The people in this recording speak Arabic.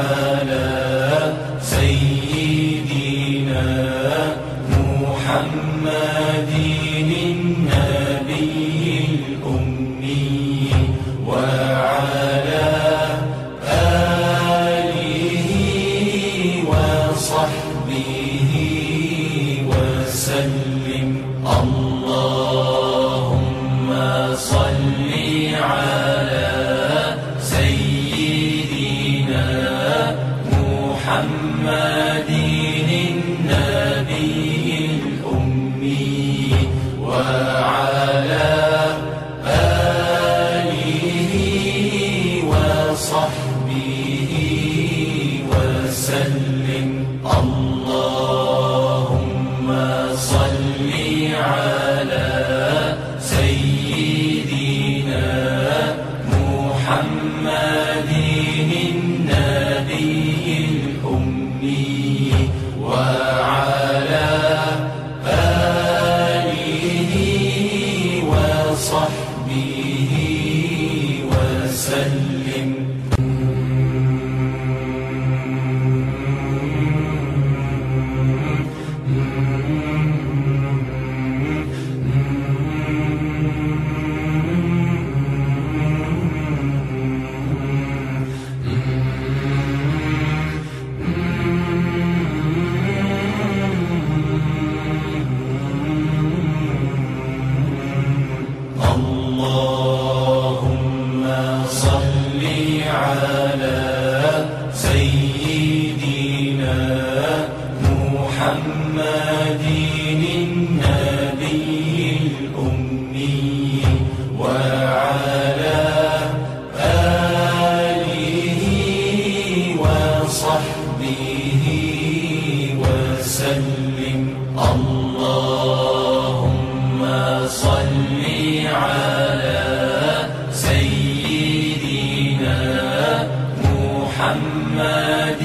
على سيدنا محمد النبي الأمي وعلى آله وصحبه وسلم. اللهم صل على محمد النبي الأمي وعلى آله وصحبه وسلم. اللهم صل على سيدنا محمد النبي الأمي محمد النبي الأمي وعلى آله وصحبه وسلم. اللهم صل على سيدنا محمد